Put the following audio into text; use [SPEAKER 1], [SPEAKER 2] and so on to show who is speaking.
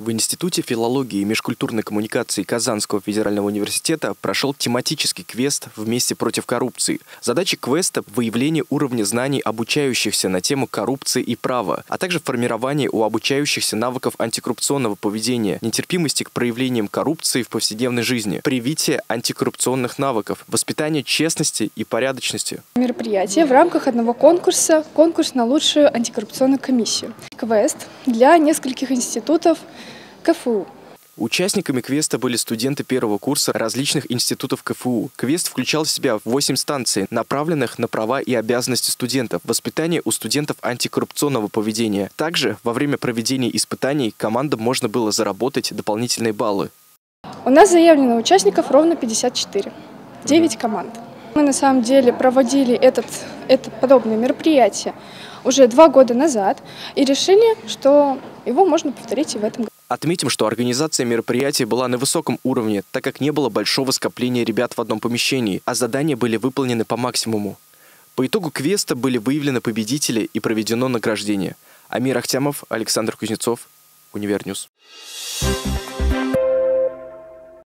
[SPEAKER 1] В Институте филологии и межкультурной коммуникации Казанского федерального университета прошел тематический квест «Вместе против коррупции». Задача квеста – выявление уровня знаний обучающихся на тему коррупции и права, а также формирование у обучающихся навыков антикоррупционного поведения, нетерпимости к проявлениям коррупции в повседневной жизни, привитие антикоррупционных навыков, воспитание честности и порядочности.
[SPEAKER 2] Мероприятие в рамках одного конкурса, конкурс на лучшую антикоррупционную комиссию. Квест для нескольких институтов КФУ.
[SPEAKER 1] Участниками квеста были студенты первого курса различных институтов КФУ. Квест включал в себя 8 станций, направленных на права и обязанности студентов, воспитание у студентов антикоррупционного поведения. Также во время проведения испытаний командам можно было заработать дополнительные баллы.
[SPEAKER 2] У нас заявлено участников ровно 54. 9 команд. Мы на самом деле проводили этот, это подобное мероприятие уже два года назад и решили, что его можно повторить и в этом году.
[SPEAKER 1] Отметим, что организация мероприятия была на высоком уровне, так как не было большого скопления ребят в одном помещении, а задания были выполнены по максимуму. По итогу квеста были выявлены победители и проведено награждение. Амир Ахтямов, Александр Кузнецов, Univer News.